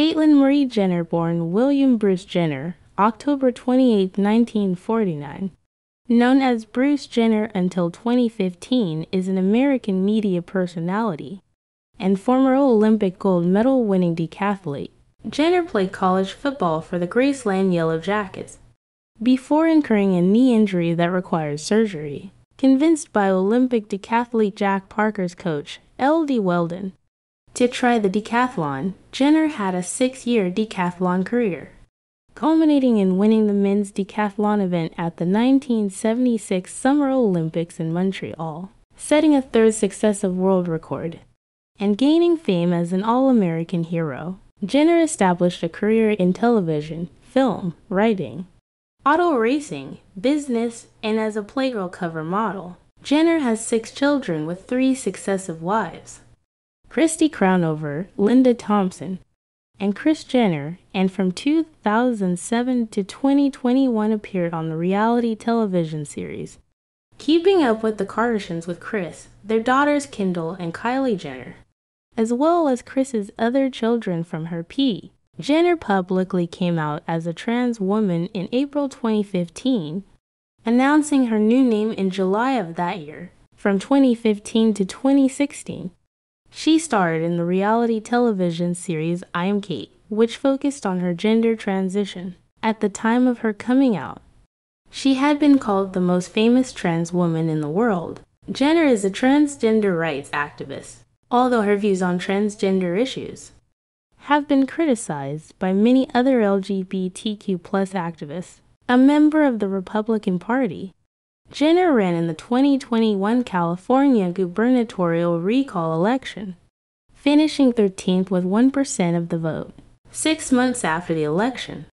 Caitlyn Marie Jenner, born William Bruce Jenner, October 28, 1949, known as Bruce Jenner until 2015, is an American media personality and former Olympic gold medal winning decathlete. Jenner played college football for the Graceland Yellow Jackets before incurring a knee injury that required surgery. Convinced by Olympic decathlete Jack Parker's coach, L.D. Weldon, to try the decathlon, Jenner had a six year decathlon career, culminating in winning the men's decathlon event at the 1976 Summer Olympics in Montreal, setting a third successive world record, and gaining fame as an all American hero. Jenner established a career in television, film, writing, auto racing, business, and as a Playgirl cover model. Jenner has six children with three successive wives. Chrystie Crownover, Linda Thompson, and Kris Jenner, and from 2007 to 2021 appeared on the reality television series Keeping Up with the Kardashians with Kris, their daughters Kendall and Kylie Jenner, as well as Kris's other children from her P. Jenner publicly came out as a trans woman in April 2015, announcing her new name in July of that year. From 2015 to 2016, she starred in the reality television series I Am Cait, which focused on her gender transition. At the time of her coming out, she had been called the most famous trans woman in the world. Jenner is a transgender rights activist, although her views on transgender issues have been criticized by many other LGBTQ plus activists. A member of the Republican Party, Jenner ran in the 2021 California gubernatorial recall election, finishing 13th with 1% of the vote. Six months after the election,